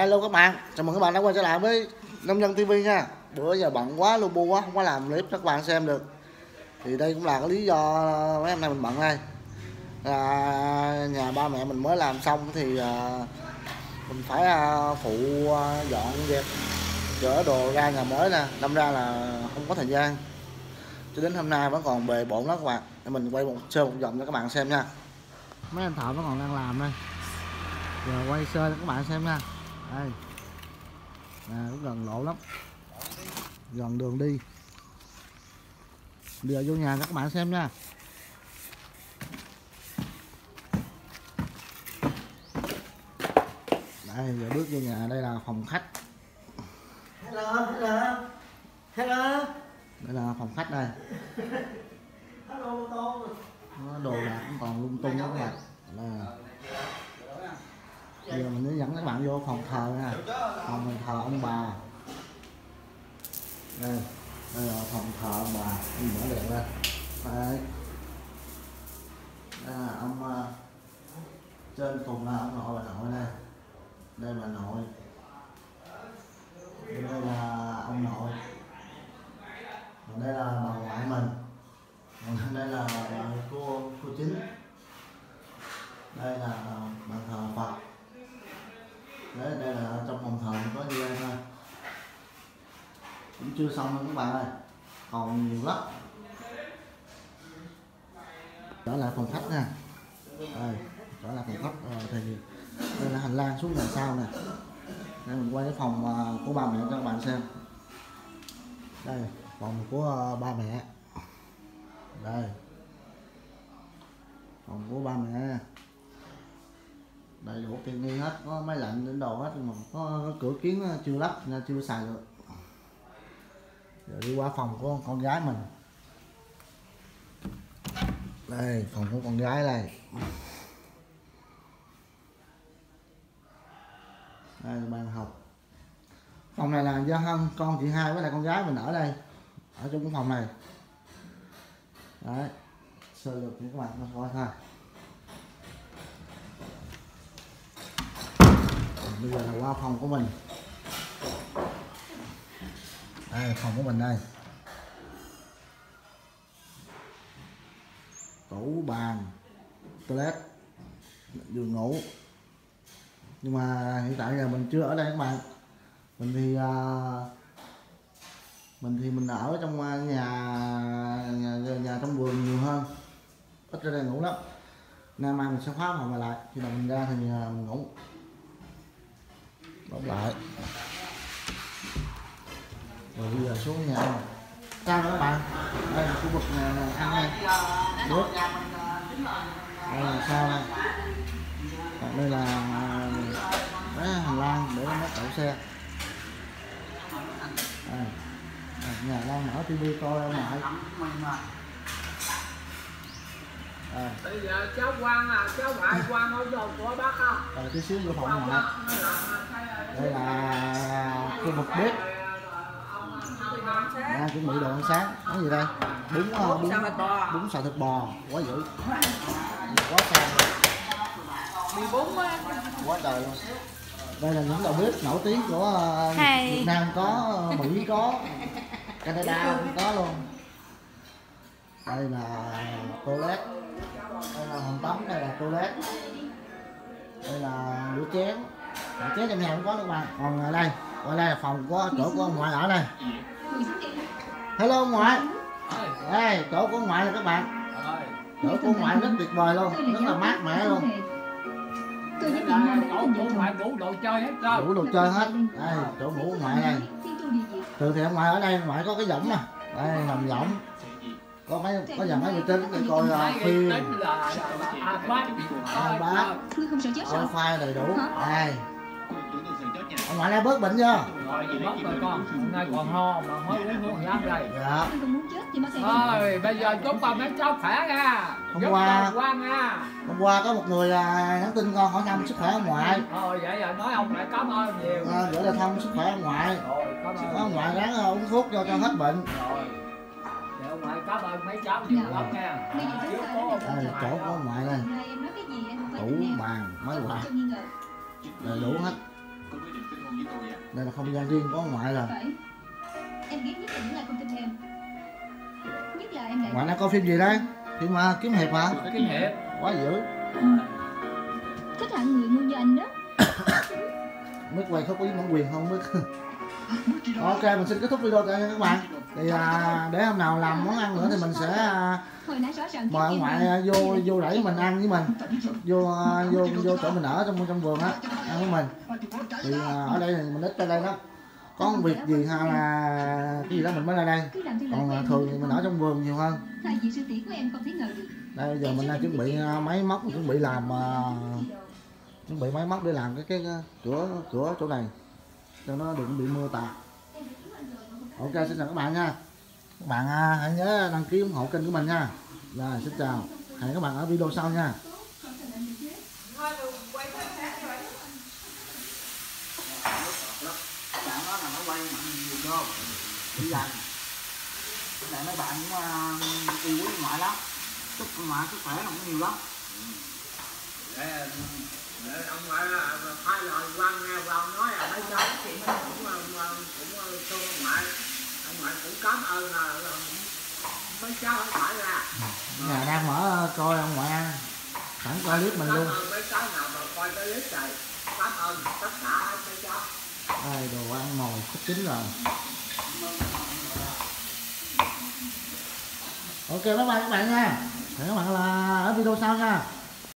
Hello các bạn, chào mừng các bạn đã quay trở lại với Nông Dân TV nha. Bữa giờ bận quá, lu bu quá, không có làm clip cho các bạn xem được. Thì đây cũng là cái lý do mấy hôm nay mình bận đây. À, Nhà ba mẹ mình mới làm xong thì à, mình phải à, phụ à, dọn dẹp chở đồ ra nhà mới nè. Đâm ra là không có thời gian. Cho đến hôm nay vẫn còn bề bộn lắm các bạn. Để mình quay một sơ một vòng cho các bạn xem nha. Mấy anh thợ vẫn còn đang làm đây. Giờ quay sơ cho các bạn xem nha đây. Nè cũng gần lộ lắm. Gần đường đi. Bây giờ vô nhà cho các bạn xem nha. Đây giờ bước vô nhà đây là phòng khách. Hello hello. Hello. Đây là phòng khách đây. Hello đồ đạc cũng còn lung tung đó các bạn. Đây giờ mình sẽ dẫn các bạn vô phòng thờ nha phòng mình thờ ông bà. Đây đây là phòng thờ ông bà. Mình mở đèn lên. Đây. Đây là ông à, trên cùng là ông nội bà nội đây đây bà nội. Đây là ông nội còn đây là bà ngoại mình còn đây là cô cô chính đây là bàn thờ phật đấy đây là trong phòng thờ có như đây thôi cũng chưa xong đâu các bạn ơi. Còn nhiều lắm. Đó là phòng khách nha. Đây đó là phòng khách à, thì đây là hành lang xuống đằng sau nè. Đây mình quay cái phòng ờ, của ba mẹ cho các bạn xem. Đây phòng của ờ, ba mẹ. Đây. Phòng của ba mẹ. Đầy đủ tiện nghi hết có máy lạnh đến đồ hết mà có, có cửa kiến chưa lắp nên chưa xài được rồi đi qua phòng của con gái mình. Đây, phòng của con gái đây. Đây là bàn học. Phòng này là do hơn con chị hai với lại con gái mình ở đây, ở trong cái phòng này. Đấy, sơ lược cho các bạn coi thôi. Bây giờ là qua phòng của mình đây phòng của mình đây. Tủ bàn toilet giường ngủ. Nhưng mà hiện tại giờ mình chưa ở đây các bạn. Mình thì à, mình thì mình ở trong à, nhà nhà, nhà, trong vườn nhiều hơn. Ít ra đây ngủ lắm. Nay mai mình sẽ khóa phòng lại. Khi nào mình ra thì à, mình ngủ. Đóng lại rồi bây giờ xuống nhà rồi sao nữa các bạn đây là khu vực này, này ăn đây. Nước đây là sao đây? Còn đây là cái hành lang để nó đậu xe. À, nhà đang mở tivi coi ông ngoại à, bây giờ cháu quan à cháu ngoại quan ở đâu của bác không? Rồi tí xíu vô phòng ngoại đây là khu vực bếp chuẩn bị đồ ăn sáng. Cái gì đây? Bún uh, bún xào thịt bò. bún xào thịt bò. Quá dữ. Quá sang mì bún quá trời luôn. Đây là những đầu bếp nổi tiếng của uh, Hay. Việt Nam có uh, Mỹ có Canada cũng có luôn. Đây là toilet đây là phòng tắm đây là toilet đây là đũa chén. Đũa chén trong nhà cũng có các bạn. Còn ở đây ở đây là phòng của chỗ của ông ngoại ở đây hello ông ngoại. Đây chỗ của ngoại là các bạn. Chỗ của ngoại rất tuyệt vời luôn rất là mát mẻ luôn. Tôi cậu cũng phải đủ đồ chơi hết trơn đủ đồ chơi hết. Đây chỗ ngủ ngoại đây. từ thì ông ngoại ở đây ông ngoại có cái võng nè. Đây nằm võng có mấy có dàn mấy người trên để coi uh, phim. tính chết coi sao? khoai đầy đủ. Đây ông ngoại đã bớt bệnh chưa? Rồi gì mất rồi con. Hôm nay còn ho mà mới uống thuốc lắm đây. Dạ. Thôi bây giờ chúc bà mấy cháu khỏe nha. Hôm Giúp qua- quan nha. hôm qua có một người à, nhắn tin con hỏi thăm sức khỏe ông ngoại. Thôi vậy giờ nói ông lại cảm ơn nhiều. À, gửi lời thăm sức khỏe ông ngoại. Rồi cảm ơn. Ông ngoại ráng à, uống thuốc cho cho hết bệnh. Rồi. Ông ngoại cảm ơn mấy cháu nhiều lắm nha. Đây là chỗ ngoại của đó. ông ngoại đây. Này em nói cái gì em không phải tủ bàn máy quạt. đầy đủ hết đây là không gian riêng của ông ngoại rồi. Phải. Em ghét nhất là những ai không tin em. Nhất là em lại ngoại đang coi phim gì đây? Phim mà kiếm hiệp hả Cái hiệp quá dữ. Thích hạng người ngu như anh đó. Mức quay có có bản quyền không mức ok mình xin kết thúc video tại đây các bạn. Thì à, để hôm nào làm món ăn nữa thì mình sẽ à, mời ông ngoại à, vô vô rẫy mình ăn với mình vô ờ, vô vô chỗ mình ở trong trong vườn á ăn của mình. Thì à, ở đây thì mình ít ra đây đó có việc gì hay là cái gì đó mình mới ra đây. Còn à, thường thì mình ở trong vườn nhiều hơn. Đây bây giờ mình đang chuẩn bị máy móc chuẩn bị làm à, chuẩn bị máy móc để làm cái cái cái cửa cửa chỗ này. Cho nó đừng bị mưa tạt. Ok xin chào các bạn nha. Các bạn à, hãy nhớ đăng ký ủng hộ kênh của mình nha. Rồi xin chào. Hẹn các bạn ở video sau nha bạn đó là nó quay mặn nhiều đô đi dành để mấy bạn cũng uh, yêu quý ngoại lắm. Chúc ngoại sức khỏe nó cũng nhiều lắm. Để, để ông ngoại là hai lời quan nghe quan nói là mấy cháu cũng cũng cũng thương ông ngoại. Ông ngoại cũng cảm ơn là, mấy cháu không phải là. Nhà đang mở coi ông ngoại ăn. Sẵn coi clip mình luôn. mấy cháu nào mà coi cái clip này. Cảm ơn tất cả mấy cháu đây đồ ăn mồi sắp chín rồi. Ok, bye bye các bạn nha. Hẹn các bạn là ở video sau nha.